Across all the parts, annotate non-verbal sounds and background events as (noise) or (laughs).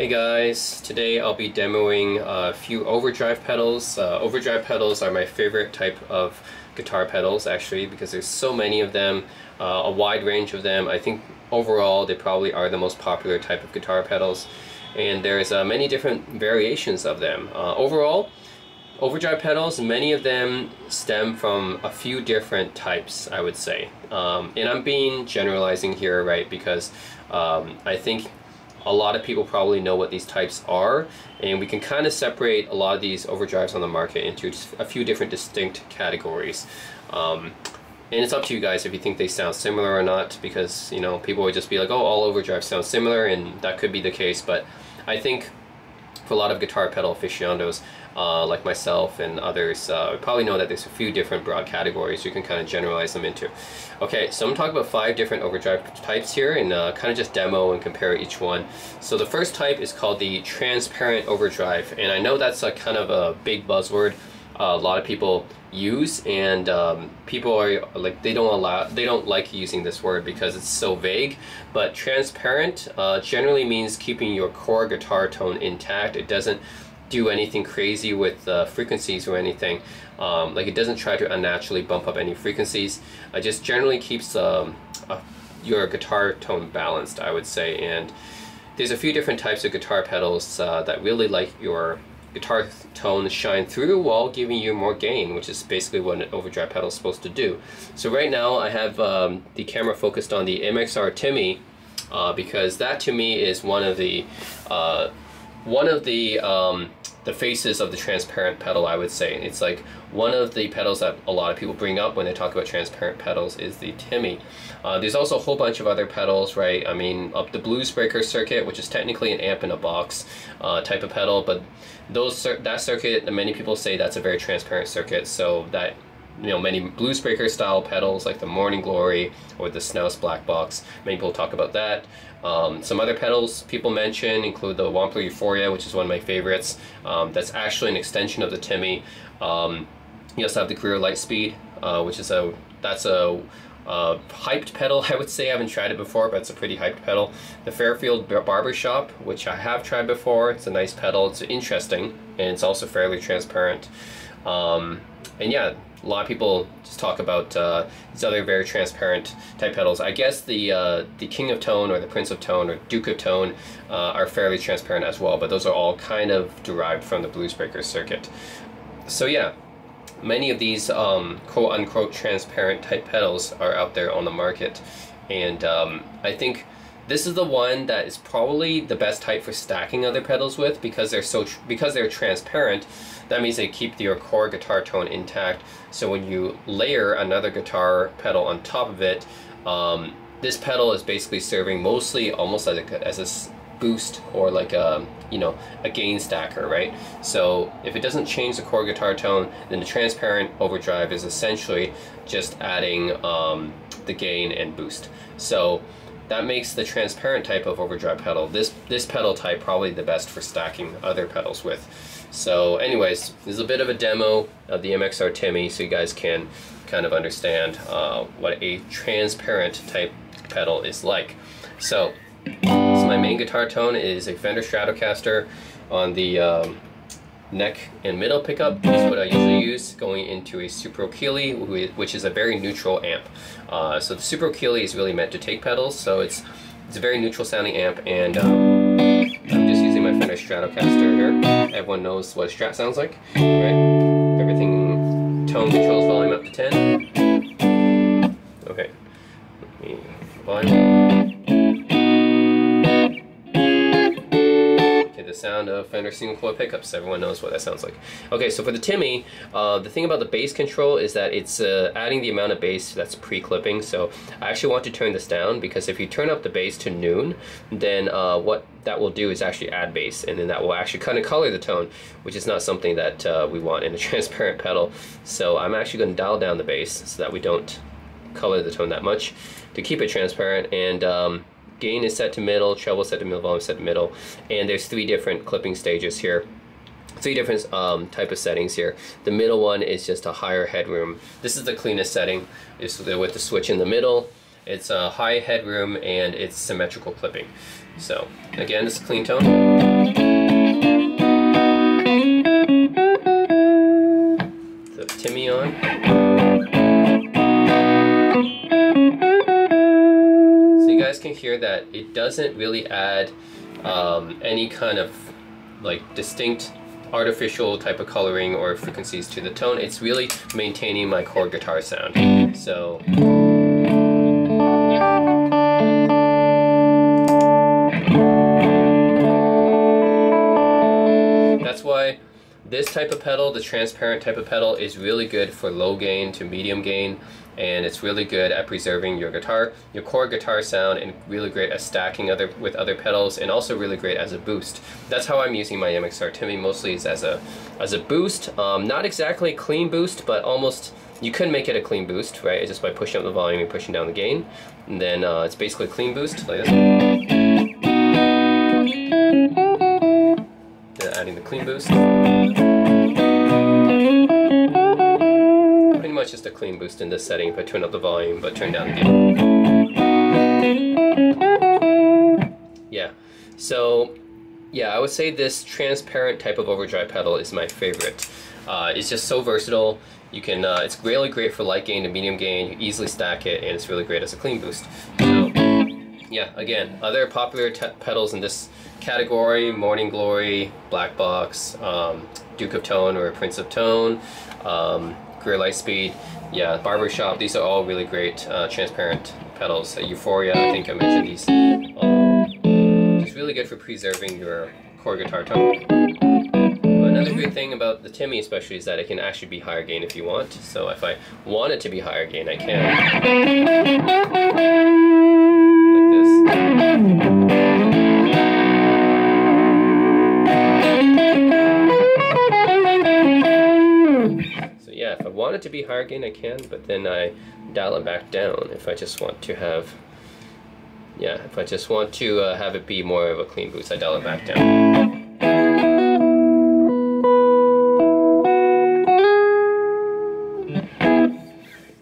Hey guys, today I'll be demoing a few overdrive pedals. Uh, overdrive pedals are my favorite type of guitar pedals actually because there's so many of them, uh, a wide range of them. I think overall they probably are the most popular type of guitar pedals and there's uh, many different variations of them. Uh, overall, overdrive pedals, many of them stem from a few different types I would say. Um, and I'm being generalizing here right because um, I think a lot of people probably know what these types are and we can kind of separate a lot of these overdrives on the market into a few different distinct categories. Um, and it's up to you guys if you think they sound similar or not because you know people would just be like oh all overdrives sound similar and that could be the case but I think for a lot of guitar pedal aficionados uh, like myself and others uh, probably know that there's a few different broad categories you can kind of generalize them into. Okay, so I'm talking about five different overdrive types here and uh, kind of just demo and compare each one. So the first type is called the transparent overdrive and I know that's a kind of a big buzzword a lot of people use and um, people are like they don't allow they don't like using this word because it's so vague but transparent uh, generally means keeping your core guitar tone intact it doesn't do anything crazy with uh, frequencies or anything. Um, like it doesn't try to unnaturally bump up any frequencies. It just generally keeps um, your guitar tone balanced, I would say. And there's a few different types of guitar pedals uh, that really like your guitar tone shine through while giving you more gain, which is basically what an overdrive pedal is supposed to do. So right now I have um, the camera focused on the MXR Timmy uh, because that to me is one of the uh, one of the um, the faces of the transparent pedal, I would say. It's like one of the pedals that a lot of people bring up when they talk about transparent pedals is the Timmy. Uh, there's also a whole bunch of other pedals, right? I mean, up the Bluesbreaker circuit, which is technically an amp in a box uh, type of pedal, but those that circuit, many people say that's a very transparent circuit, so that you know many Bluesbreaker style pedals like the Morning Glory or the Snouse Black Box. Many people talk about that. Um, some other pedals people mention include the Wampler Euphoria, which is one of my favorites. Um, that's actually an extension of the Timmy. Um, you also have the Greer Lightspeed, uh, which is a that's a uh, hyped pedal, (laughs) I would say. I haven't tried it before, but it's a pretty hyped pedal. The Fairfield Barbershop, which I have tried before. It's a nice pedal. It's interesting, and it's also fairly transparent. Um, and yeah, a lot of people just talk about uh, these other very transparent type pedals. I guess the uh, the King of Tone or the Prince of Tone or Duke of Tone uh, are fairly transparent as well, but those are all kind of derived from the Bluesbreaker circuit. So yeah, many of these um, quote unquote transparent type pedals are out there on the market, and um, I think this is the one that is probably the best type for stacking other pedals with because they're so because they're transparent. That means they keep your core guitar tone intact. So when you layer another guitar pedal on top of it, um, this pedal is basically serving mostly almost as a, as a boost or like a you know a gain stacker right so if it doesn't change the core guitar tone then the transparent overdrive is essentially just adding um, the gain and boost so that makes the transparent type of overdrive pedal, this, this pedal type probably the best for stacking other pedals with. So anyways, this is a bit of a demo of the MXR Timmy so you guys can kind of understand uh, what a transparent type pedal is like. So, so my main guitar tone is a Fender Stratocaster on the um, neck and middle pickup is what I usually use going into a Super Okili, which is a very neutral amp. Uh, so the Super Okili is really meant to take pedals, so it's it's a very neutral sounding amp, and um, I'm just using my Fender Stratocaster here. Everyone knows what a Strat sounds like, right? Everything tone controls volume up to 10. Okay, volume. The sound of Fender single coil pickups. Everyone knows what that sounds like. Okay, so for the Timmy, uh, the thing about the bass control is that it's uh, adding the amount of bass that's pre-clipping. So I actually want to turn this down because if you turn up the bass to noon, then uh, what that will do is actually add bass and then that will actually kind of color the tone, which is not something that uh, we want in a (laughs) transparent pedal. So I'm actually going to dial down the bass so that we don't color the tone that much to keep it transparent and um, gain is set to middle, treble set to middle, volume set to middle, and there's three different clipping stages here three different um, type of settings here. The middle one is just a higher headroom. This is the cleanest setting It's with the switch in the middle. It's a high headroom and it's symmetrical clipping. So again, this a clean tone. So Timmy on. Guys can hear that it doesn't really add um, any kind of like distinct artificial type of coloring or frequencies to the tone. It's really maintaining my chord guitar sound. So. This type of pedal, the transparent type of pedal, is really good for low gain to medium gain and it's really good at preserving your guitar, your core guitar sound, and really great at stacking other with other pedals, and also really great as a boost. That's how I'm using my MXR Timmy mostly is as a as a boost. Um, not exactly clean boost, but almost. You could make it a clean boost, right? Just by pushing up the volume and pushing down the gain, and then uh, it's basically a clean boost like this. Adding the clean boost. Pretty much just a clean boost in this setting if I turn up the volume but turn down the gain. Yeah, so yeah, I would say this transparent type of overdrive pedal is my favorite. Uh, it's just so versatile. You can, uh, it's really great for light gain to medium gain. You easily stack it, and it's really great as a clean boost. So, yeah, again, other popular pedals in this category: Morning Glory, Black Box, um, Duke of Tone or Prince of Tone. Um, Greer Lightspeed, yeah, Barbershop. These are all really great uh, transparent pedals. Euphoria, I think I mentioned these. Um, it's really good for preserving your core guitar tone. Another great thing about the Timmy especially is that it can actually be higher gain if you want. So if I want it to be higher gain, I can. Want it to be higher gain, I can, but then I dial it back down if I just want to have, yeah, if I just want to uh, have it be more of a clean boost, I dial it back down.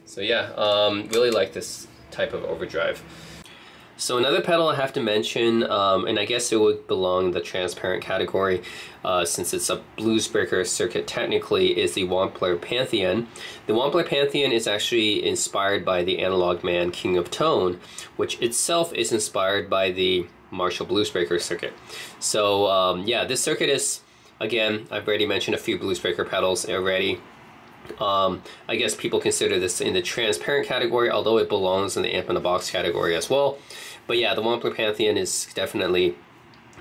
So yeah, um, really like this type of overdrive. So another pedal I have to mention, um, and I guess it would belong in the transparent category uh, since it's a bluesbreaker circuit technically, is the Wampler Pantheon. The Wampler Pantheon is actually inspired by the Analog Man King of Tone, which itself is inspired by the Marshall Bluesbreaker circuit. So um, yeah, this circuit is, again, I've already mentioned a few bluesbreaker pedals already. Um, I guess people consider this in the transparent category, although it belongs in the amp in the box category as well. But yeah, the Wampler Pantheon is definitely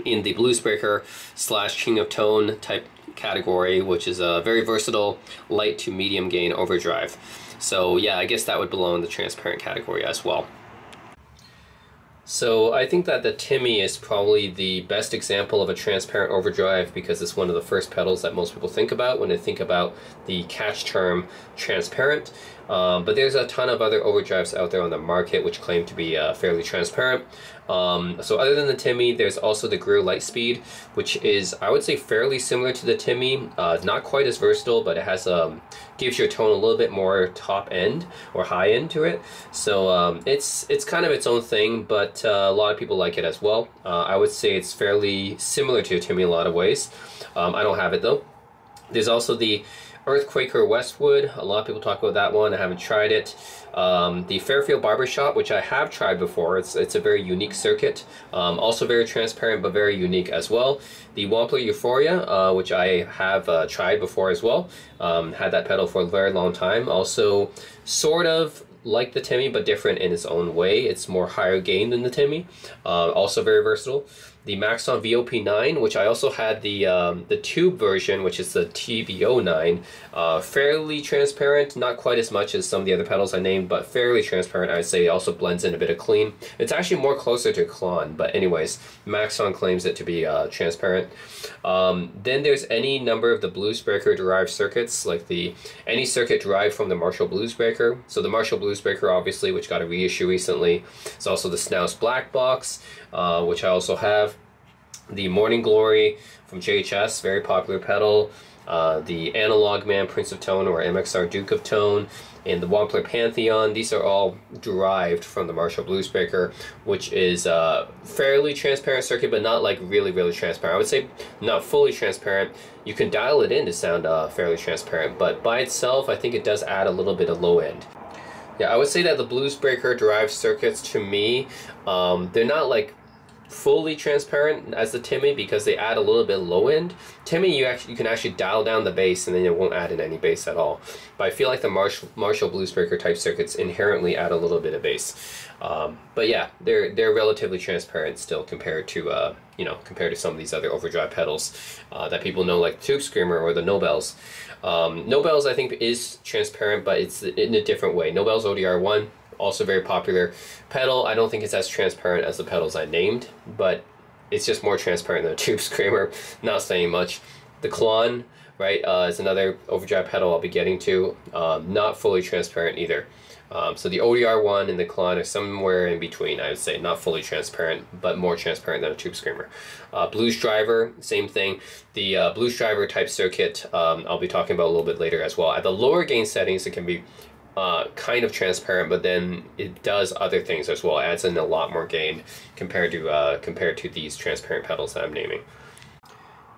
in the bluesbreaker slash king of tone type category, which is a very versatile light to medium gain overdrive. So yeah, I guess that would belong in the transparent category as well. So I think that the Timmy is probably the best example of a transparent overdrive because it's one of the first pedals that most people think about when they think about the catch term transparent. Um, but there's a ton of other overdrives out there on the market which claim to be uh, fairly transparent. Um, so other than the Timmy, there's also the Greer Lightspeed, which is, I would say, fairly similar to the Timmy. Uh, not quite as versatile, but it has um, gives your tone a little bit more top end or high end to it. So um, it's it's kind of its own thing, but uh, a lot of people like it as well. Uh, I would say it's fairly similar to a Timmy in a lot of ways. Um, I don't have it though. There's also the Earthquaker Westwood. A lot of people talk about that one. I haven't tried it. Um, the Fairfield Barbershop, which I have tried before. It's, it's a very unique circuit. Um, also very transparent, but very unique as well. The Wampler Euphoria, uh, which I have uh, tried before as well. Um, had that pedal for a very long time. Also sort of like the Timmy, but different in its own way. It's more higher gain than the Timmy. Uh, also very versatile the Maxon VOP9, which I also had the um, the tube version, which is the TVO9. Uh, fairly transparent, not quite as much as some of the other pedals I named, but fairly transparent. I'd say it also blends in a bit of clean. It's actually more closer to Klon, but anyways, Maxon claims it to be uh, transparent. Um, then there's any number of the Bluesbreaker derived circuits, like the any circuit derived from the Marshall Bluesbreaker. So the Marshall Bluesbreaker, obviously, which got a reissue recently. It's also the Snouse Black Box, uh, which I also have. The Morning Glory from JHS, very popular pedal. uh, the Analog Man Prince of Tone or MXR Duke of Tone, and the Wampler Pantheon. These are all derived from the Marshall Bluesbreaker, which is a fairly transparent circuit, but not like really, really transparent. I would say not fully transparent. You can dial it in to sound uh, fairly transparent, but by itself, I think it does add a little bit of low end. Yeah, I would say that the Bluesbreaker derived circuits to me, um, they're not like fully transparent as the Timmy because they add a little bit low end. Timmy, you actually you can actually dial down the bass and then it won't add in any bass at all. But I feel like the Marshall, Marshall Bluesbreaker type circuits inherently add a little bit of bass. Um, but yeah, they're they're relatively transparent still compared to uh, you know compared to some of these other overdrive pedals uh, that people know like Tube Screamer or the Nobels. Um, Nobels I think is transparent, but it's in a different way. Nobels ODR one also very popular. Pedal, I don't think it's as transparent as the pedals I named, but it's just more transparent than a (laughs) Tube Screamer, not saying much. The Klon, right, uh, is another overdrive pedal I'll be getting to, um, not fully transparent either. Um, so the ODR1 and the Klon are somewhere in between, I would say. Not fully transparent, but more transparent than a Tube Screamer. Uh, Blues Driver, same thing. The uh, Blues Driver type circuit, um, I'll be talking about a little bit later as well. At the lower gain settings, it can be uh, kind of transparent, but then it does other things as well. It adds in a lot more gain compared to uh, compared to these transparent pedals that I'm naming.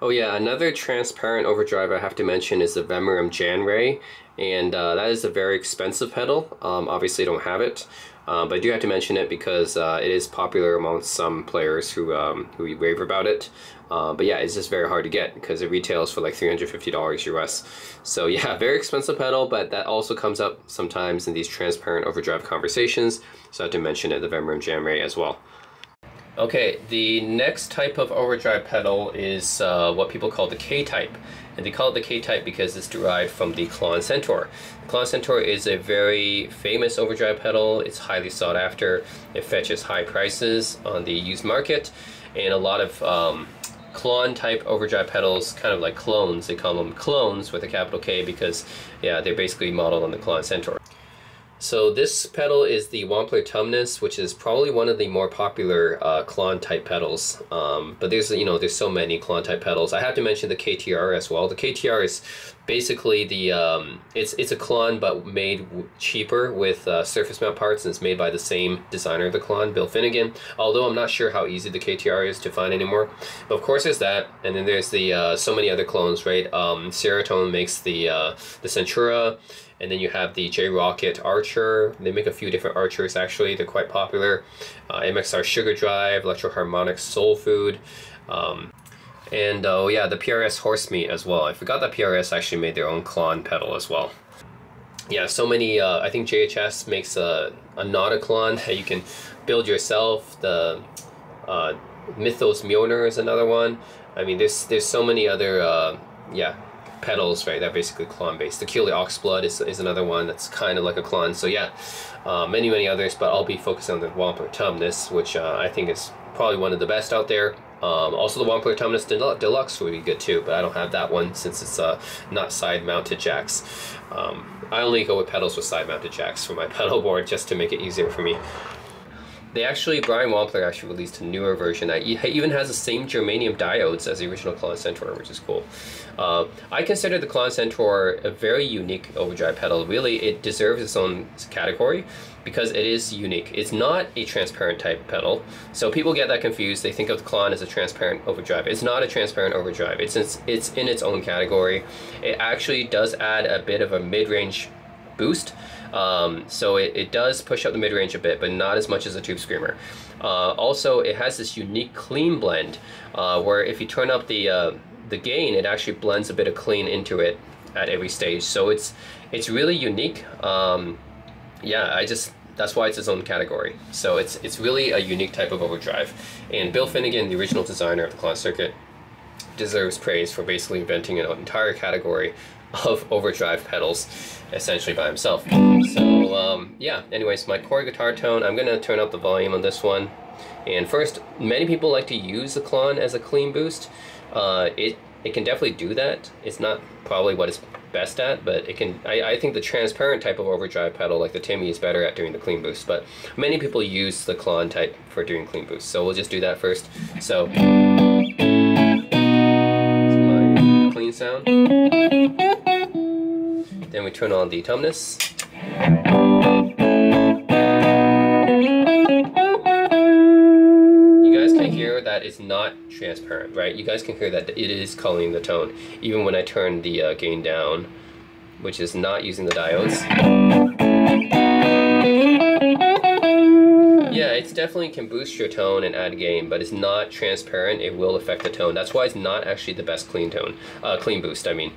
Oh yeah, another transparent overdrive I have to mention is the Vemuram Jan Ray, and uh, that is a very expensive pedal. Um, obviously, don't have it, uh, but I do have to mention it because uh, it is popular amongst some players who um, who rave about it. Uh, but yeah, it's just very hard to get because it retails for like $350 US. So (laughs) yeah, very expensive pedal, but that also comes up sometimes in these transparent overdrive conversations. So I have to mention it, the Vemuram Jan Ray as well. Okay, the next type of overdrive pedal is uh, what people call the K-type. And they call it the K-type because it's derived from the Klon Centaur. The Klon Centaur is a very famous overdrive pedal. It's highly sought after. It fetches high prices on the used market. And a lot of um, Klon type overdrive pedals, kind of like clones. They call them clones with a capital K because, yeah, they're basically modeled on the Klon Centaur. So this pedal is the Wampler Tumnus, which is probably one of the more popular uh, Klon type pedals. Um, but there's you know there's so many Klon type pedals. I have to mention the KTR as well. The KTR is basically the um, it's it's a Klon but made cheaper with uh, surface mount parts and it's made by the same designer of the Klon, Bill Finnegan. Although I'm not sure how easy the KTR is to find anymore. But of course there's that, and then there's the uh, so many other clones, right? Um, makes the uh, the Centura and then you have the J Rockett Archer. They make a few different Archers actually. They're quite popular. Uh, MXR Sugar Drive, Electro-Harmonix Soul Food. Um, and oh yeah, the PRS Horse Meat as well. I forgot that PRS actually made their own Klon pedal as well. Yeah, so many. Uh, I think JHS makes a, a Notaklön that you can build yourself. The uh, Mythos Mjolnir is another one. I mean, there's there's so many other uh, yeah pedals, right? They're basically clone based. The Keeley Oxblood is, is another one that's kind of like a clone. So yeah, uh, many, many others, but I'll be focusing on the Wampler Tumnus, which uh, I think is probably one of the best out there. Um, also, the Wampler Tumnus Deluxe would be good too, but I don't have that one since it's uh, not side mounted jacks. Um, I only go with pedals with side mounted jacks for my (laughs) pedal board just to make it easier for me. They actually, Brian Wampler actually released a newer version that even has the same germanium diodes as the original Klon Centaur, which is cool. Uh, I consider the Klon Centaur a very unique overdrive pedal. Really, it deserves its own category because it is unique. It's not a transparent type pedal, so people get that confused. They think of the Klon as a transparent overdrive. It's not a transparent overdrive. It's it's, it's in its own category. It actually does add a bit of a mid-range boost. Um, so it, it does push up the mid-range a bit, but not as much as a Tube Screamer. Uh, also, it has this unique clean blend uh, where if you turn up the uh, the gain, it actually blends a bit of clean into it at every stage. So it's it's really unique. Um, yeah, I just that's why it's its own category. So it's it's really a unique type of overdrive. And Bill Finnegan, the original designer of the Klon circuit, deserves praise for basically inventing an entire category of overdrive pedals essentially by himself. So um, yeah, anyways, my core guitar tone, I'm gonna turn up the volume on this one. And first, many people like to use the Klon as a clean boost. Uh, it it can definitely do that. It's not probably what it's best at, but it can. I, I think the transparent type of overdrive pedal, like the Timmy, is better at doing the clean boost. But many people use the Klon type for doing clean boost. So we'll just do that first. So, my clean sound. Then we turn on the tumnus. Hear that it's not transparent, right? You guys can hear that it is coloring the tone, even when I turn the uh, gain down, which is not using the diodes. Yeah, it's definitely can boost your tone and add gain, but it's not transparent. It will affect the tone. That's why it's not actually the best clean tone, uh, clean boost. I mean,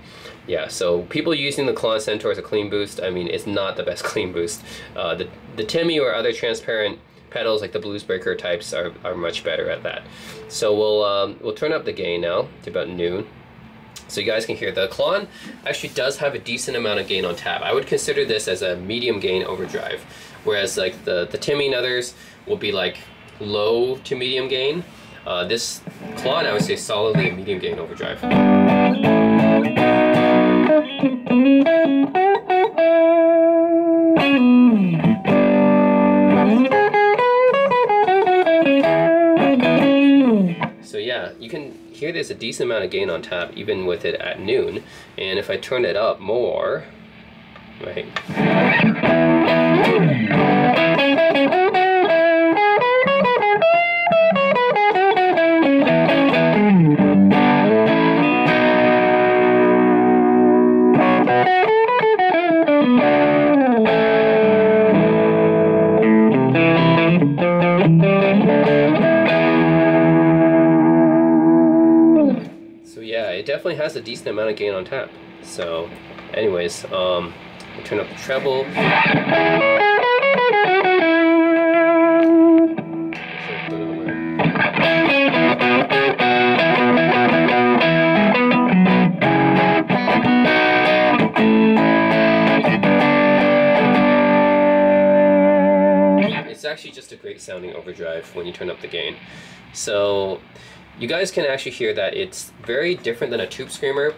yeah. So people using the Klon Centaur as a clean boost, I mean, it's not the best (laughs) clean boost. Uh, the the Timmy or other transparent pedals like the Bluesbreaker types are, are much better at that. So we'll um, we'll turn up the gain now to about noon. So you guys can hear the Klon actually does have a decent amount of gain on tap. I would consider this as a medium gain overdrive, whereas like the the Timmy and others will be like low to medium gain. Uh, this Klon I would say solidly a medium gain overdrive. Hear there's a decent amount of gain on tap even with it at noon. And if I turn it up more, right? Has a decent amount of gain on tap. So anyways, um, turn up the treble. Actually just a great sounding overdrive when you turn up the gain. So you guys can actually hear that it's very different than a tube screamer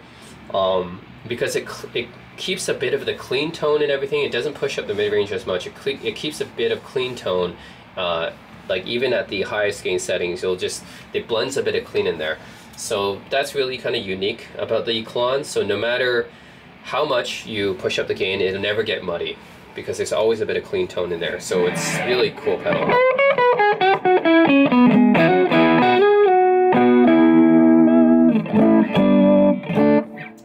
um, because it, it keeps a bit of the clean tone and everything. It doesn't push up the mid range as much. It, it keeps a bit of clean tone. Uh, like even at the highest gain settings, you'll just it blends a bit of clean in there. So that's really kind of unique about the Klon. So no matter how much you push up the gain, it'll never get muddy because there's always a bit of clean tone in there. So it's really cool pedal.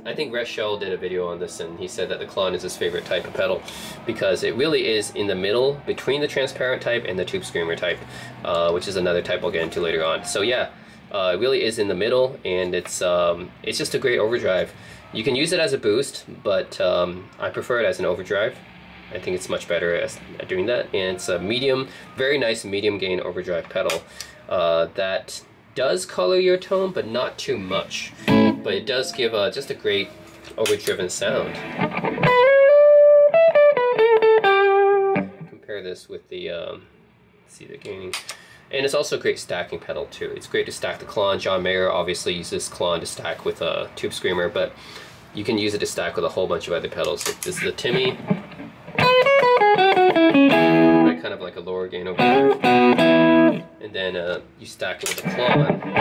I think Rhett Shull did a video on this and he said that the Klon is his favorite type of pedal because it really is in the middle between the transparent type and the tube screamer type, uh, which is another type we'll get into later on. So yeah, uh, it really is in the middle and it's, um, it's just a great overdrive. You can use it as a boost, but um, I prefer it as an overdrive. I think it's much better at doing that. And it's a medium, very nice medium gain overdrive pedal uh, that does color your tone, but not too much. But it does give uh, just a great overdriven sound. Compare this with the, um, see the gaining. And it's also a great stacking pedal too. It's great to stack the Klon. John Mayer obviously uses Klon to stack with a Tube Screamer, but you can use it to stack with a whole bunch of other pedals. This is the Timmy. Like a lower gain overdrive. And then uh, you stack it with a Klon.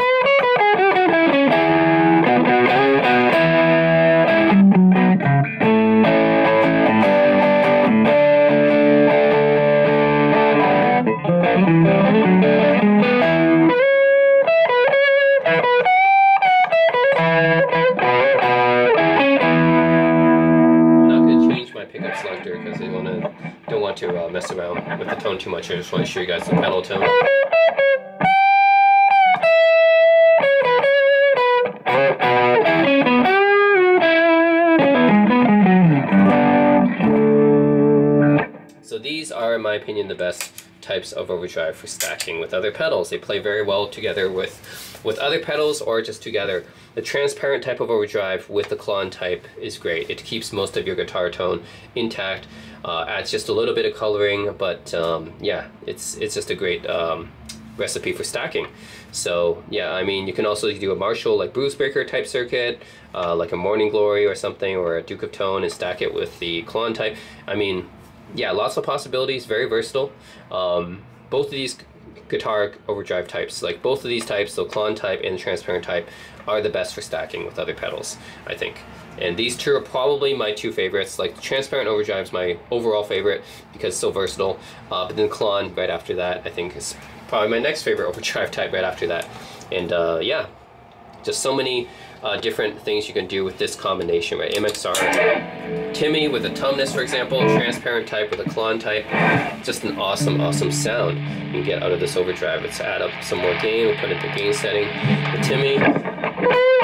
I just want to show you guys the pedal tone. So these are, in my opinion, the best types of overdrive for stacking with other pedals. They play very well together with, with other pedals or just together. The transparent type of overdrive with the Klon type is great. It keeps most of your guitar tone intact, uh, adds just a little bit of coloring, but um, yeah, it's, it's just a great um, recipe for stacking. So yeah, I mean, you can also do a Marshall like Bruce Bluesbreaker type circuit, uh, like a Morning Glory or something, or a Duke of Tone and stack it with the Klon type. I mean, yeah, lots of possibilities, very versatile. Um, both of these guitar overdrive types. Like both of these types, the Klon type and the transparent type, are the best for stacking with other pedals, I think. And these two are probably my two favorites. Like transparent overdrive is my overall favorite because it's so versatile. Uh, but then Klon right after that, I think is probably my next favorite (laughs) overdrive type right after that. And uh, yeah, just so many uh, different things you can do with this combination, right? MXR Timmy with a Tumnus, for example, transparent type with a Klon type. Just an awesome, awesome sound you can get out of this overdrive. Let's add up some more gain. We'll put it in the gain setting. The Timmy.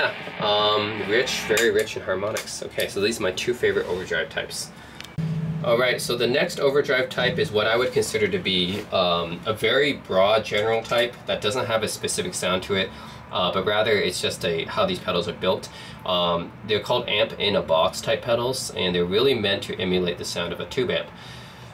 Yeah, um, rich, very rich in harmonics. Okay, so these are my two favorite overdrive types. Alright, so the next overdrive type is what I would consider to be um, a very broad general type that doesn't have a specific sound to it, uh, but rather it's just a how these pedals are built. Um, they're called amp in a box type pedals, and they're really meant to emulate the sound of a tube amp.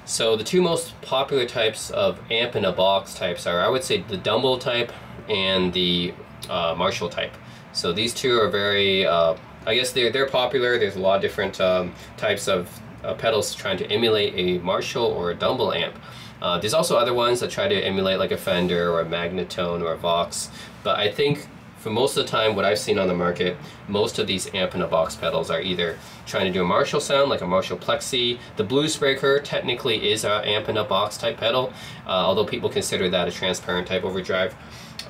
So the two most popular types of amp in a box types are, I would say, the Dumble type and the uh, Marshall type. So these two are very, uh, I guess they're, they're popular. There's a lot of different um, types of uh, pedals trying to emulate a Marshall or a Dumble amp. Uh, there's also other ones that try to emulate like a Fender or a Magnatone or a Vox, but I think for most of the time what I've seen on the market, most of these amp in a box pedals are either trying to do a Marshall sound like a Marshall Plexi. The Bluesbreaker technically is an amp in a box type pedal, uh, although people consider that a transparent type overdrive.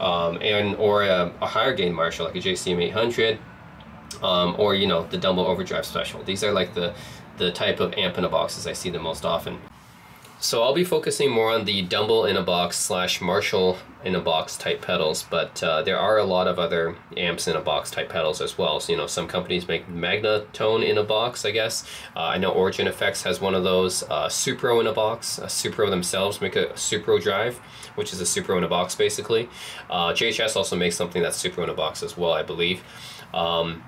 Um, and or a, a, higher gain Marshall like a JCM 800 um, or you know the Dumble Overdrive Special. These are like the the type of amp in a boxes I see the most often. So I'll be focusing more on the Dumble in a box slash Marshall in a box type pedals, but uh, there are a lot of other amps in a box type pedals as well. So you know some companies make Magnatone in a box, I guess. Uh, I know Origin Effects has one of those. Uh, Supro in a box. Uh, Supro themselves make a Supro drive, which is a Supro in a box basically. Uh, JHS also makes something that's Supro in a box as well, I believe. Um,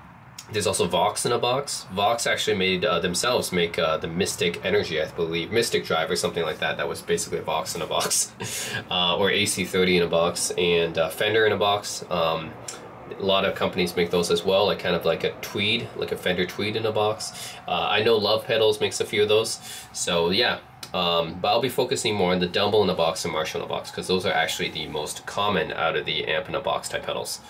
there's also Vox in a box. Vox actually made uh, themselves make uh, the Mystic Energy, I believe, Mystic Drive or something like that. That was basically a Vox in a box, (laughs) uh, or AC30 in a box, and uh, Fender in a box. Um, a lot of companies make those as well, like kind of like a tweed, like a Fender tweed in a box. Uh, I know Love Pedals makes a few of those. So yeah, um, but I'll be focusing more on the Dumble in a box and Marshall in a box because those are actually the most common out of the amp in a box type pedals.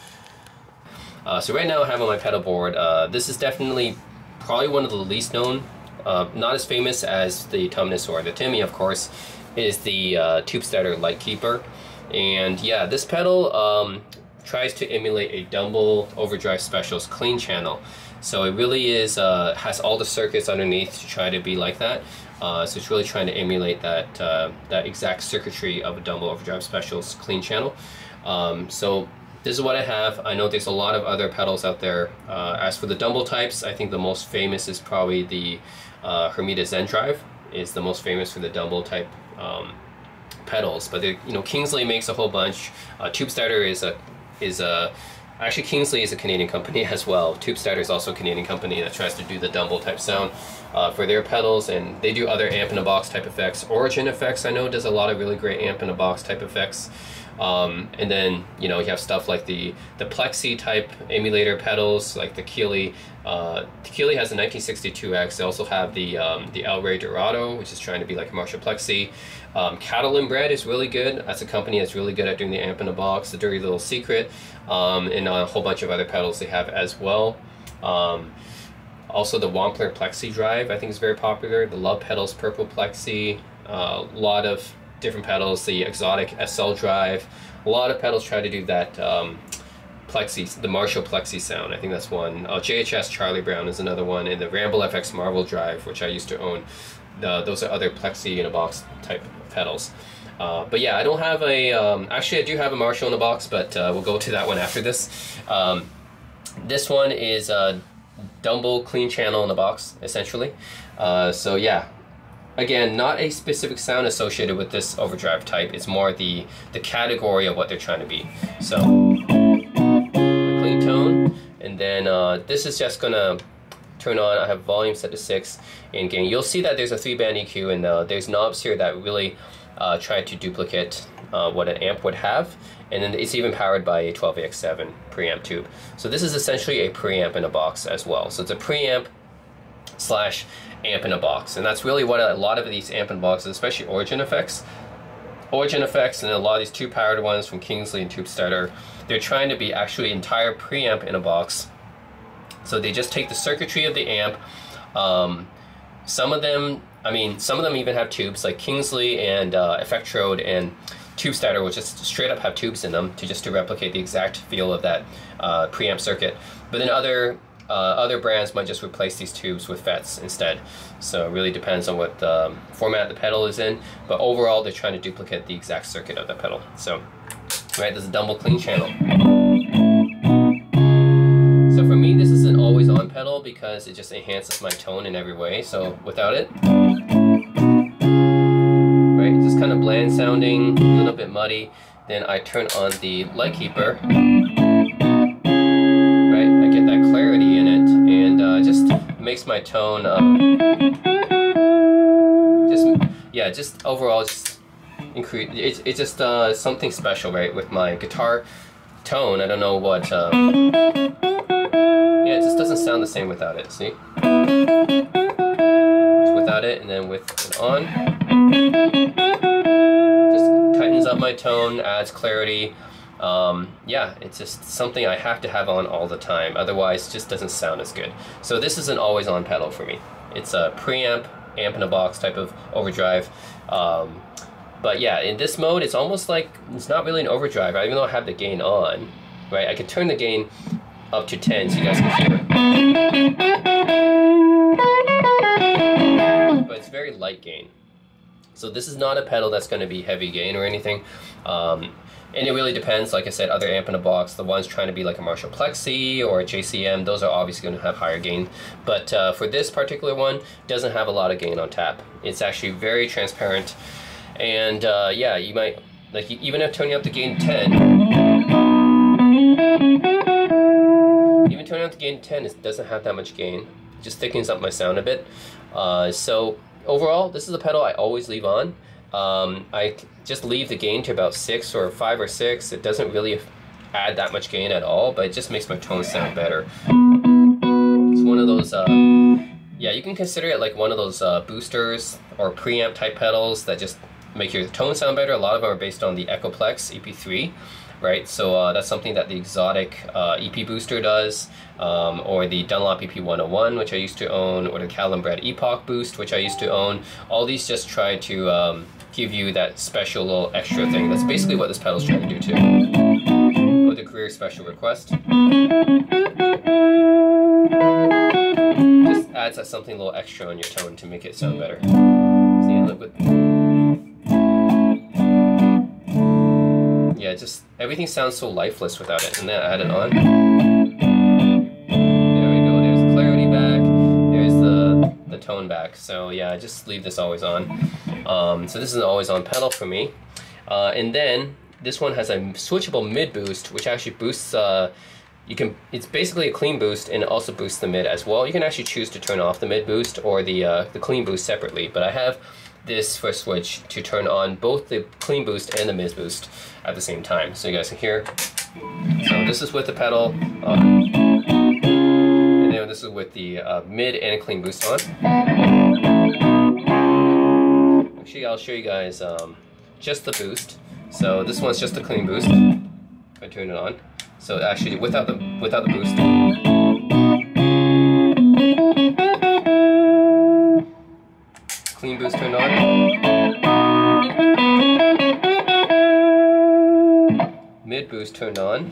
Uh, so right now I have on my pedal board, uh, this is definitely probably one of the least known, uh, not as famous as the Tumnus or the Timmy of course, is the uh, Tubesteader Lightkeeper. And yeah, this pedal um, tries to emulate a Dumble Overdrive Specials clean channel. So it really is, uh, has all the circuits underneath to try to be like that. Uh, so it's really trying to emulate that, uh, that exact circuitry of a Dumble Overdrive Specials clean channel. Um, so this is what I have. I know there's a lot of other pedals out there. Uh, as for the Dumble types, I think the most famous is probably the uh, Hermida Zendrive is the most famous for the Dumble type um, pedals. But you know, Kingsley makes a whole bunch. Uh, Tubesteader is a is a actually Kingsley is a Canadian company (laughs) as well. Tubesteader is also a Canadian company that tries to do the Dumble type sound uh, for their pedals, and they do other amp in a box type effects. Origin Effects I know does a lot of really great amp in a box type effects. Um, and then you know you have stuff like the the plexi type emulator pedals like the Keeley. Uh, the Keeley has the 1962X. They also have the um, the El Rey Dorado, which is trying to be like a Marshall Plexi. Um, Catalinbread is really good. That's a company that's really good at doing the amp in a box. The Dirty Little Secret, um, and a whole bunch of other pedals they have as well. Um, also, the Wampler Plexi Drive I think is very popular. The Love Pedals Purple Plexi, a uh, lot of different pedals. The Xotic SL Drive, a lot of pedals try to do that um, Plexi, the Marshall Plexi sound. I think that's one. Uh, JHS Charlie Brown is another one, and the Ramble FX Marvel Drive, which I used to own. Uh, those are other Plexi in a box type pedals. Uh, but yeah, I don't have a. Um, actually, I do have a Marshall in a box, but uh, we'll go to that one after this. Um, this one is a Dumble clean channel in the box, essentially. Uh, so yeah, again, not a specific sound associated with this overdrive type. It's more the the category of what they're trying to be. So clean tone, and then uh, this is just gonna turn on. I have volume set to six and gain. You'll see that there's a three band EQ, and uh, there's knobs here that really uh, try to duplicate uh, what an amp would have and then it's even powered by a 12AX7 preamp tube. So this is essentially a preamp in a box as well. So it's a preamp slash amp in a box, and that's really what a lot of these amp in boxes, especially Origin effects, Origin effects, and a lot of these two powered ones from Kingsley and Tubesteader, they're trying to be actually entire preamp in a box. So they just take the circuitry of the amp. Um, some of them, I mean, some of them even have tubes, like Kingsley and uh, Effectrode and Tubesteader will just straight up have tubes in them to just to replicate the exact feel of that uh, preamp circuit. But then other uh, other brands might just replace these tubes with FETs instead. So it really depends on what um, format the pedal is in. But overall, they're trying to duplicate the exact circuit of the pedal. So, right, there's a Dumble clean channel. So for me, this is an always on pedal because it just enhances my tone in every way. So without it, right, just kind of bland sounding, a little bit muddy. Then I turn on the Lightkeeper. Right, makes my tone, um, just, yeah, just overall just increase, it's, it's just uh, something special, right, with my guitar tone. I don't know what, uh, yeah, it just doesn't sound the same without it, see? without it, and then with it on, just tightens up my tone, adds clarity. Um, yeah, it's just something I have to have on all the time. Otherwise, just doesn't sound as good. So this is an always-on pedal for me. It's a preamp, amp in a box type of overdrive. Um, but yeah, in this mode, it's almost like it's not really an overdrive, even though I have the gain on. Right, I could turn the gain up to 10 so you guys can hear it. This is not a pedal that's going to be heavy gain or anything. Um, and it really depends, like I said, other amp in a box, the ones trying to be like a Marshall Plexi or a JCM, those are obviously going to have higher gain. But uh, for this particular one, doesn't have a lot of gain on tap. It's actually very transparent. And uh, yeah, you might, like even if turning up the gain 10, even turning up the gain 10 it doesn't have that much gain. It just thickens up my sound a bit. Uh, so overall, this is a pedal I always leave on. Um, I just leave the gain to about 6 or 5 or 6. It doesn't really add that much gain at all, but it just makes my tone sound better. It's one of those, uh, yeah, you can consider it like one of those uh, boosters or preamp type pedals that just make your tone sound better. A lot of them are based on the Echoplex EP3 right? So uh, that's something that the Xotic uh, EP Booster does, um, or the Dunlop EP 101, which I used to own, or the Bread Epoch Boost, which I used to own. All these just try to um, give you that special little extra thing. That's basically what this pedal's trying to do too. With the career special request. Just adds that something a little extra on your tone to make it sound better. See, look with yeah, just everything sounds so lifeless without it. And then I add it on. There we go. There's the clarity back. There's the the tone back. So yeah, I just leave this always on. Um, so this is an always on pedal for me. Uh, and then this one has a switchable mid boost, which actually boosts. Uh, you can. It's basically a clean boost, and it also boosts the mid as well. You can actually choose to turn off the mid boost or the uh, the clean boost separately. But I have this first switch to turn on both the clean boost and the mid boost at the same time. So you guys can hear. So this is with the pedal, and then this is with the uh, mid and clean boost on. Actually, I'll show you guys um, just the boost. So this one's just the clean boost. If I turn it on. So actually, without the without the boost. Clean boost turned on. Mid boost turned on.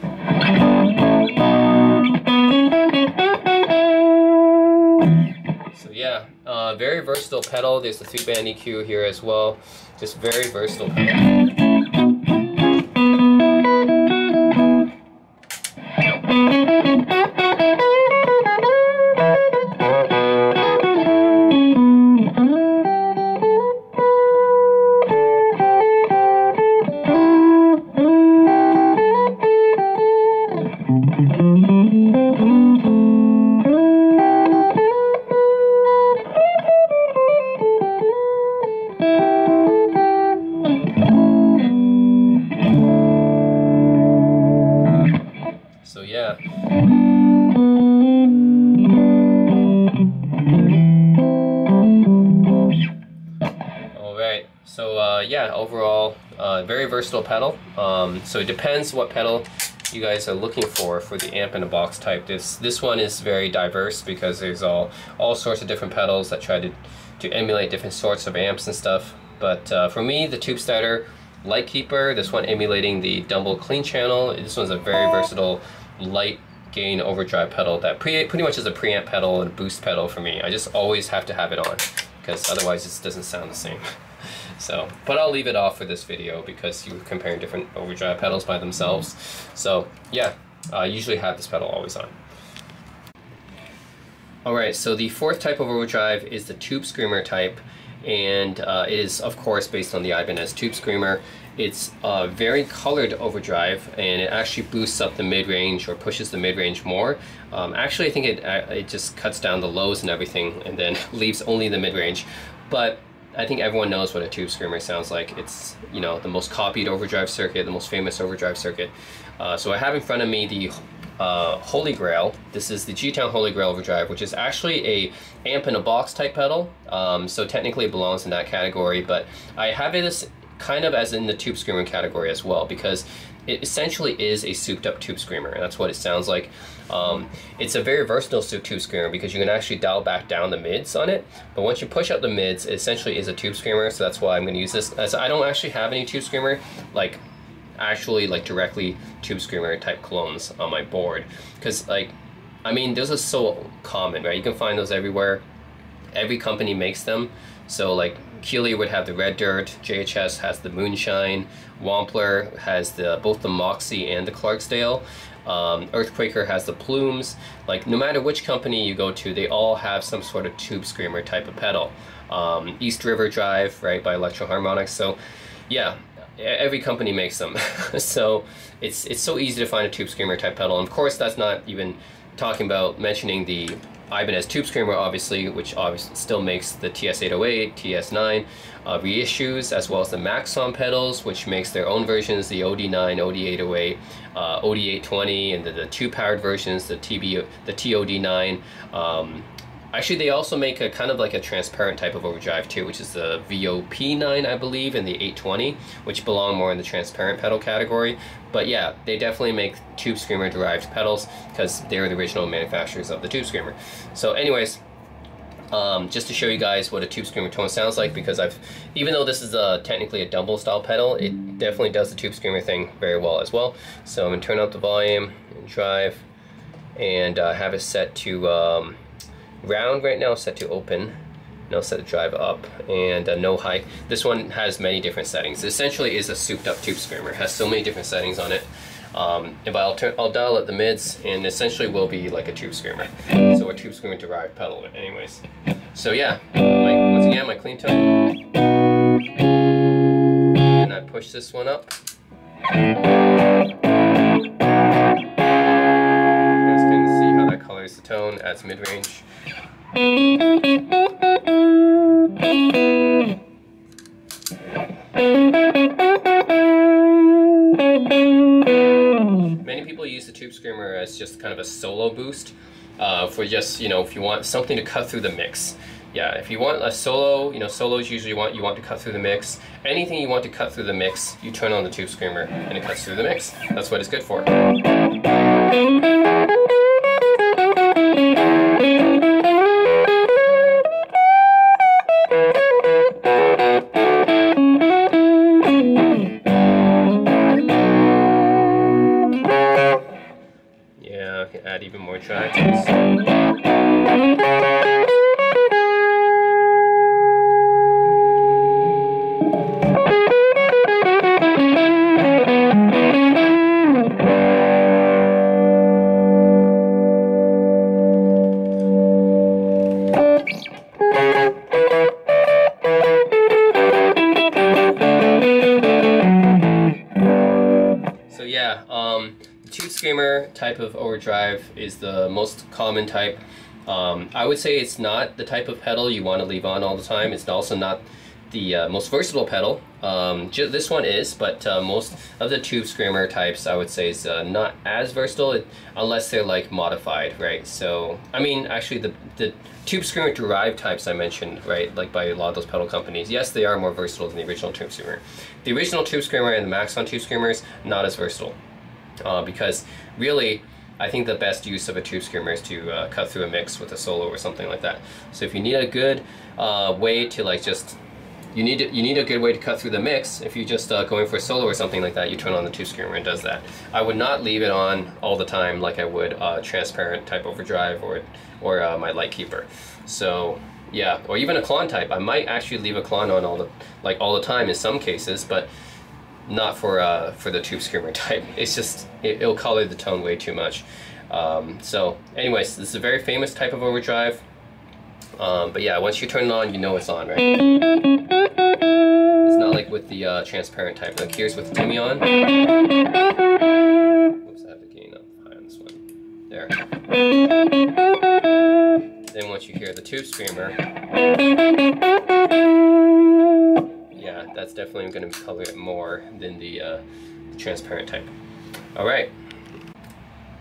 So yeah, uh, very versatile pedal. There's the three band EQ here as well. Just very versatile pedal. Very versatile pedal. Um, so it depends what pedal you guys are looking for for the amp in a box type. This this one is very diverse because there's all all sorts of different pedals that try to to emulate different sorts of amps and stuff. But uh, for me, the Tubesteader Lightkeeper, this one emulating the Dumble Clean Channel. This one's a very versatile light gain overdrive pedal that pre pretty much is a preamp pedal and boost pedal for me. I just always have to have it on because otherwise it doesn't sound the same. (laughs) So, but I'll leave it off for this video because you're comparing different overdrive pedals by themselves. So yeah, I usually have this pedal always on. Alright, so the fourth type of overdrive is the Tube Screamer type and uh, it is of course based on the Ibanez Tube Screamer. It's a very colored overdrive and it actually boosts up the mid-range or pushes the mid-range more. Um, actually I think it, uh, it just cuts down the lows and everything and then (laughs) leaves only the mid-range. But I think everyone knows what a tube screamer sounds like. It's you know the most copied overdrive circuit, the most famous overdrive circuit. Uh, so I have in front of me the uh, Holy Grail. This is the G-Town Holy Grail overdrive, which is actually a amp in a box type pedal. Um, so technically it belongs in that category, but I have as kind of as in the tube screamer category as well because it essentially is a souped up tube screamer and that's what it sounds like. Um, it's a very versatile tube screamer because you can actually dial back down the mids on it but once you push up the mids it essentially is a tube screamer so that's why I'm going to use this. As I don't actually have any tube screamer like actually like directly tube screamer type clones on my board because like I mean those are so common right? You can find those everywhere. Every company makes them. So like Keeley would have the Red Dirt, JHS has the Moonshine, Wampler has the both the Moxie and the Clarksdale, um, Earthquaker has the Plumes. Like no matter which company you go to, they all have some sort of tube screamer type of pedal. Um, East River Drive, right, by Electro Harmonix. So yeah, every company makes them. (laughs) so it's it's so easy to find a tube screamer type pedal. And of course, that's not even talking about mentioning the Ibanez Tube Screamer, obviously, which obviously still makes the TS808, TS9 uh, reissues, as well as the Maxon pedals, which makes their own versions, the OD9, OD808, uh, OD820, and the, the two-powered versions, the TB, the TOD9. Um, Actually, they also make a kind of like a transparent type of overdrive too, which is the VOP9, I believe, and the 820, which belong more in the transparent pedal category. But yeah, they definitely make Tube Screamer derived pedals because they're the original manufacturers of the Tube Screamer. So anyways, um, just to show you guys what a Tube Screamer tone sounds like because I've, even though this is a, technically a Dumble style pedal, it definitely does the Tube Screamer thing very well as well. So I'm going to turn up the volume and drive and uh, have it set to um, round right now set to open no set drive up and uh, no high this one has many different settings. It essentially is a souped up tube screamer. It has so many different settings on it. Um, I'll, turn, I'll dial at the mids and essentially will be like a tube screamer. So a tube screamer derived pedal anyways. So yeah. My, once again my clean tone. And I push this one up. You guys can see how that colors the tone adds mid-range Many people use the tube screamer as just kind of a solo boost uh, for just, you know, if you want something to cut through the mix. Yeah, if you want a solo, you know, solos usually want you want to cut through the mix. Anything you want to cut through the mix, you turn on the tube screamer and it cuts through the mix. That's what it's good for. Type of overdrive is the most common type. Um, I would say it's not the type of pedal you want to leave on all the time. It's also not the uh, most versatile pedal. Um, this one is, but uh, most of the tube screamer types I would say is uh, not as versatile unless they're like modified, right? So, I mean, actually the, the tube screamer derived types I mentioned, right, like by a lot of those pedal companies, yes, they are more versatile than the original tube screamer. The original tube screamer and the Maxon tube screamers, not as versatile. Uh, because really, I think the best use of a tube screamer is to uh, cut through a mix with a solo or something like that. So if you need a good uh, way to like just you need you need a good way to cut through the mix. If you're just uh, going for a solo or something like that, you turn on the tube screamer and does that. I would not leave it on all the time like I would transparent type overdrive or or uh, my Lightkeeper. So yeah, or even a Klon type. I might actually leave a Klon on all the like all the time in some cases, but not for uh, for the tube screamer (laughs) type. It's just it, will color the tone way too much. Um, so, anyways, this is a very famous type of overdrive. Um, but yeah, once you turn it on, you know it's on, right? It's not like with the uh, transparent type. Like here's with Timmy on. Whoops, I have the gain up high on this one. There. Then once you hear the tube screamer, that's definitely going to color it more than the, uh, the transparent type. All right.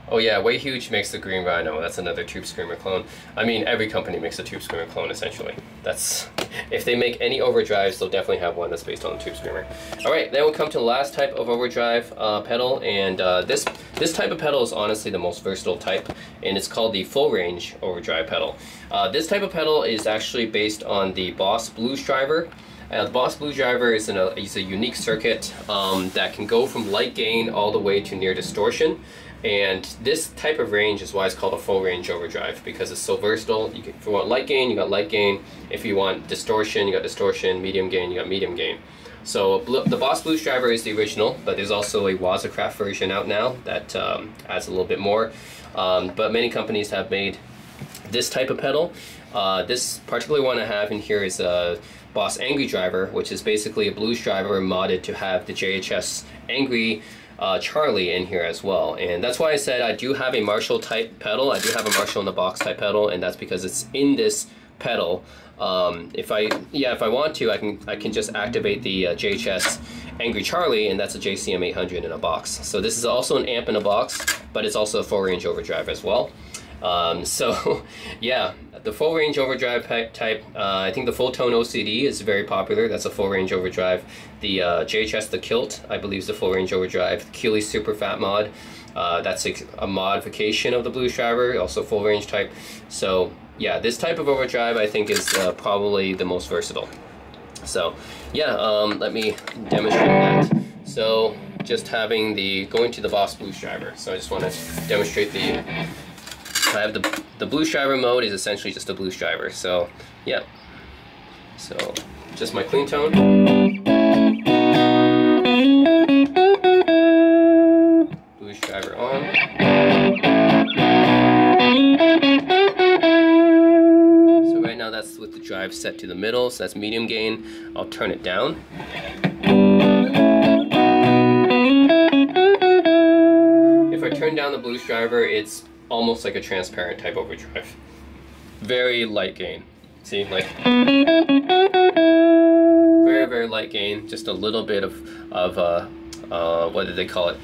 Oh yeah, Way Huge makes the Green Rhino. That's another Tube Screamer clone. I mean, every company makes a Tube Screamer clone, essentially. That's (laughs) If they make any overdrives, they'll definitely have one that's based on the Tube Screamer. Alright, then we'll come to the last type of overdrive uh, pedal, and uh, this, this type of pedal is honestly the most versatile type, and it's called the Full Range Overdrive pedal. Uh, this type of pedal is actually based on the Boss Blues Driver. Uh, the Boss Blue Driver is, an, a, is a unique circuit um, that can go from light gain all the way to near distortion. And this type of range is why it's called a full range overdrive because it's so versatile. You can, if you want light gain, you got light gain. If you want distortion, you got distortion. Medium gain, you got medium gain. So the Boss Blues Driver is the original, but there's also a Waza Craft version out now that um, adds a little bit more. Um, but many companies have made this type of pedal. Uh, this particular one I have in here is a Boss Angry Driver, which is basically a blues driver modded to have the JHS Angry uh, Charlie in here as well. And that's why I said I do have a Marshall type pedal. I do have a Marshall in the box type pedal, and that's because it's in this pedal. Um, if I, yeah, if I want to, I can, I can just activate the uh, JHS Angry Charlie, and that's a JCM 800 in a box. So this is also an amp in a box, but it's also a full range overdrive as well. Um, (laughs) so, yeah, the full range overdrive type, uh, I think the Fulltone OCD is very popular. That's a full range overdrive. The uh, JHS the Kilt, I believe, is the full range overdrive. The Keeley Super Phat Mod, uh, that's a, a, modification of the Blue Driver, also full range type. So, yeah, this type of overdrive I think is uh, probably the most versatile. So, yeah, um, let me demonstrate that. So, just having the going to the Boss Blues Driver. So I just want to demonstrate the I have the, the blues driver mode is essentially just a blues driver. So, yeah. So, just my clean tone. Drive set to the middle, so that's medium gain. I'll turn it down. If I turn down the blues driver, it's almost like a transparent type overdrive. Very light gain. See, like very very light gain, just a little bit of of uh, uh, what did they call it?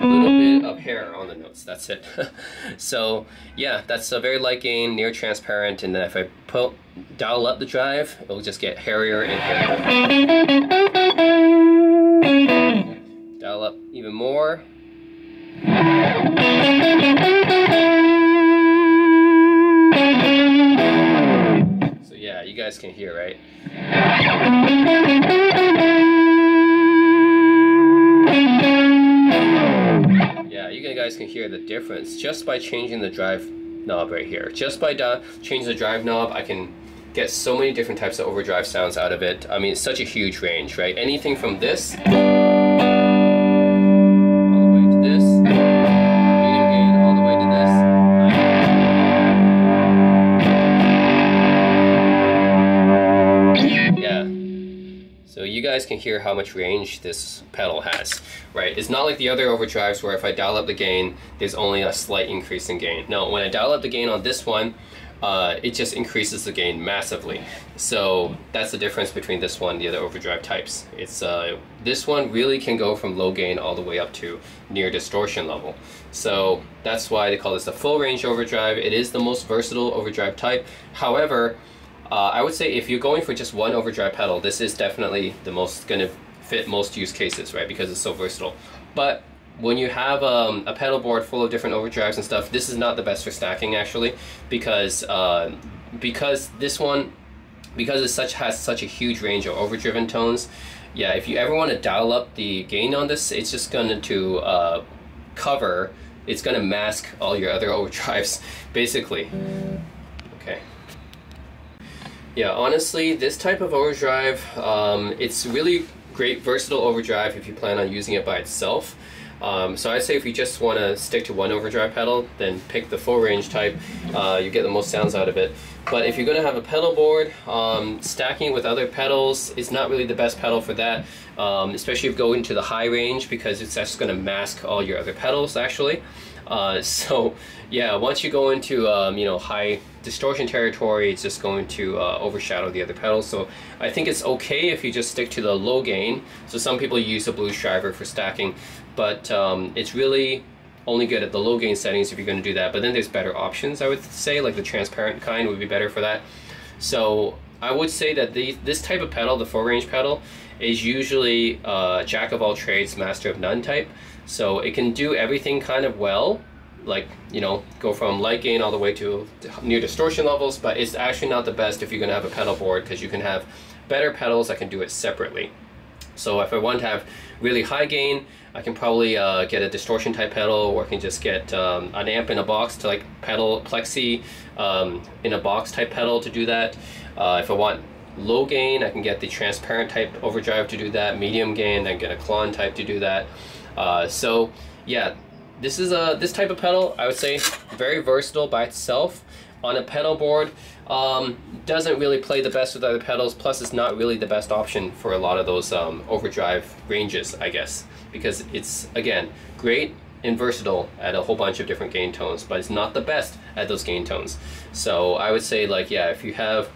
A little bit bit of hair on the notes. That's it. (laughs) so yeah, that's a very light gain, near transparent, and then if I put dial up the drive, it'll just get hairier and hairier. Dial up even more. So yeah, you guys can hear, right? Can hear the difference just by changing the drive knob right here. Just by changing the drive knob, I can get so many different types of overdrive sounds out of it. I mean, it's such a huge range, right? Anything from this can hear how much range this pedal has, right? It's not like the other overdrives where if I dial up the gain, there's only a slight increase in gain. No, when I dial up the gain on this one, uh, it just increases the gain massively. So that's the difference between this one and the other overdrive types. It's uh, This one really can go from low gain all the way up to near distortion level. So that's why they call this a full range overdrive. It is the most versatile overdrive type. However, uh, I would say if you're going for just one overdrive pedal, this is definitely the most going to fit most use cases, right? Because it's so versatile. But when you have um, a pedal board full of different overdrives and stuff, this is not the best for stacking actually, because uh, because this one because it such has such a huge range of overdriven tones. Yeah, if you ever want to dial up the gain on this, it's just going to uh, cover. It's going to mask all your other (laughs) overdrives, basically. Okay. Yeah, honestly, this type of overdrive, um, it's really great versatile overdrive if you plan on using it by itself. Um, so I'd say if you just want to stick to one overdrive pedal, then pick the full range type. Uh, you get the most sounds out of it. But if you're going to have a pedal board, um, stacking with other pedals is not really the best pedal for that, um, especially if you go into the high range because it's just going to mask all your other pedals actually. Uh, (laughs) so yeah, once you go into um, you know high distortion territory, it's just going to uh, overshadow the other pedals. So I think it's okay if you just stick to the low gain. So some people use a blues driver for stacking, but um, it's really only good at the low gain settings if you're going to do that. But then there's better options, I would say, like the transparent kind would be better for that. So I would say that the, this type of pedal, the full range pedal, is usually uh, jack of all trades, master of none type. So it can do everything kind of well, like, you know, go from light gain all the way to near distortion levels, but it's actually not the best if you're gonna have a pedal board because you can have better pedals that can do it separately. So if I want to have really high gain, I can probably uh, get a distortion type pedal or I can just get um, an amp in a box to like pedal plexi um, in a box type pedal to do that. Uh, if I want low gain, I can get the transparent type overdrive to do that. Medium gain, I can get a Klon type to do that. Uh, so yeah, this is a this type of pedal. I would say very versatile by itself on a pedal board. Um, doesn't really play the best with other pedals. Plus, it's not really the best option for a lot of those um, overdrive ranges, I guess, because it's again great and versatile at a whole bunch of different gain tones, but it's not the best at those gain tones. So I would say like yeah, if you have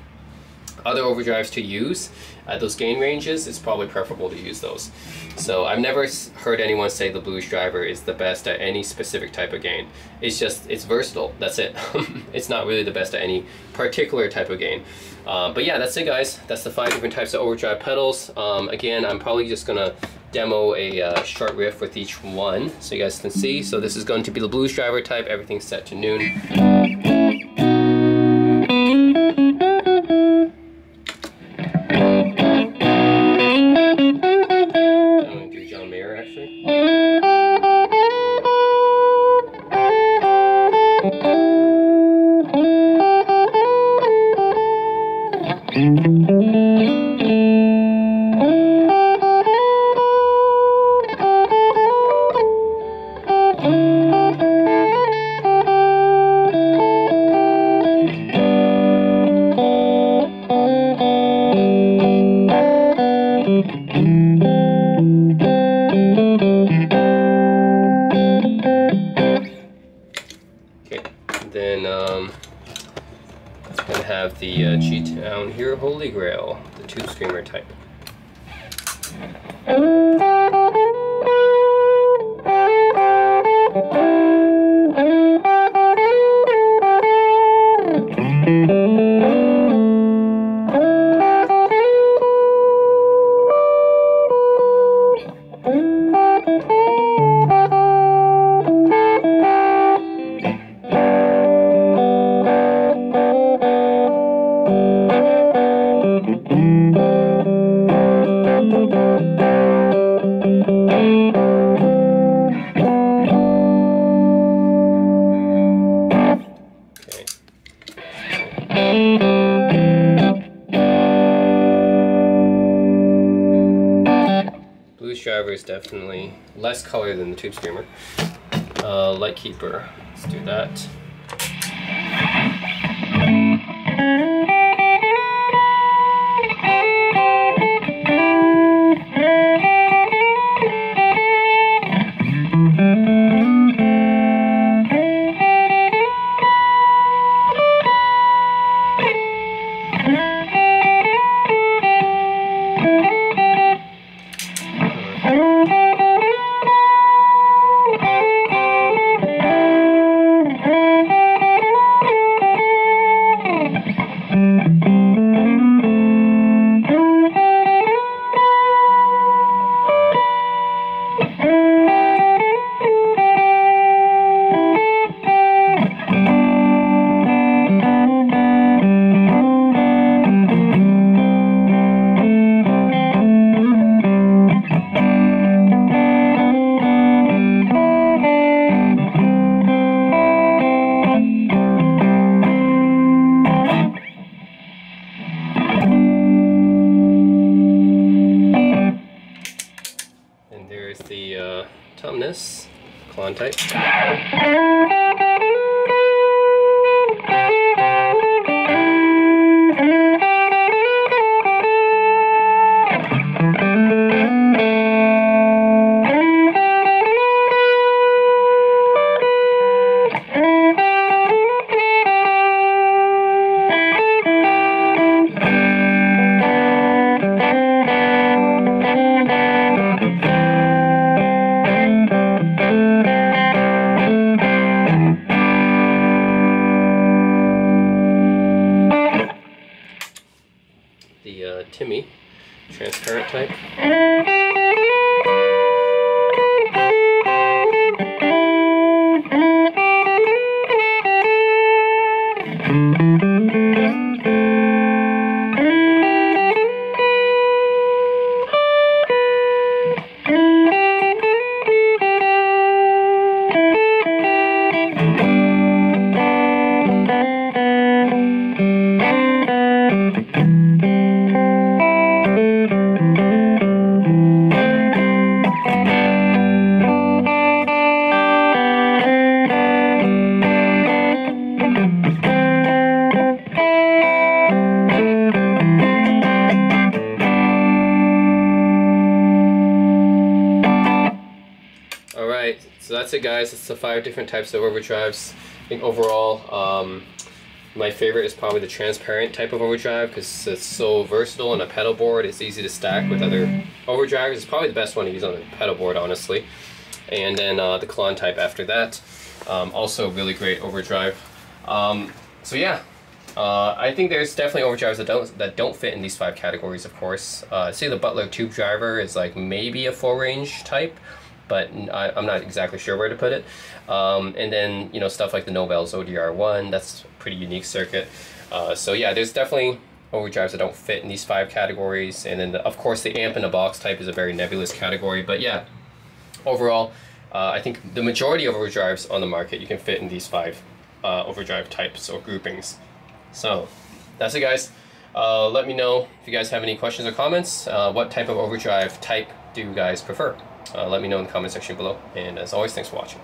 other overdrives to use at those gain ranges, it's probably preferable to use those. So I've never heard anyone say the blues driver is the best at any specific type of gain. It's just, it's versatile, that's it. (laughs) it's not really the best at any particular type of gain. Uh, but yeah, that's it guys. That's the five different types of overdrive pedals. Um, again, I'm probably just gonna demo a uh, short riff with each one so you guys can see. So this is going to be the blues driver type, everything's set to noon. Is definitely less color than the tube screamer. Uh, light keeper, let's do that. That's it guys. It's the five different types of overdrives. I think overall, um, my favorite is probably the transparent type of overdrive because it's so versatile on a pedal board. It's easy to stack with other overdrives. It's probably the best one to use on a pedal board, honestly. And then uh, the Klon type after that. Um, also really great overdrive. Um, so yeah, uh, I think there's definitely overdrives that don't that don't fit in these five categories. Of course, uh, say the Butler tube driver is like maybe a full range type, but I, am not exactly sure where to put it. Um, and then you know stuff like the Nobels ODR1, that's a pretty unique circuit. Uh, so yeah, there's definitely overdrives that don't fit in these five categories. And then the, of course the amp in a box type is a very nebulous category. But yeah, overall, uh, I think the majority of overdrives on the market you can fit in these five uh, overdrive types or groupings. So that's it guys. Uh, let me know if you guys have any questions or comments. Uh, what type of overdrive type do you guys prefer? Uh, let me know in the comment section below. And as always, thanks for watching.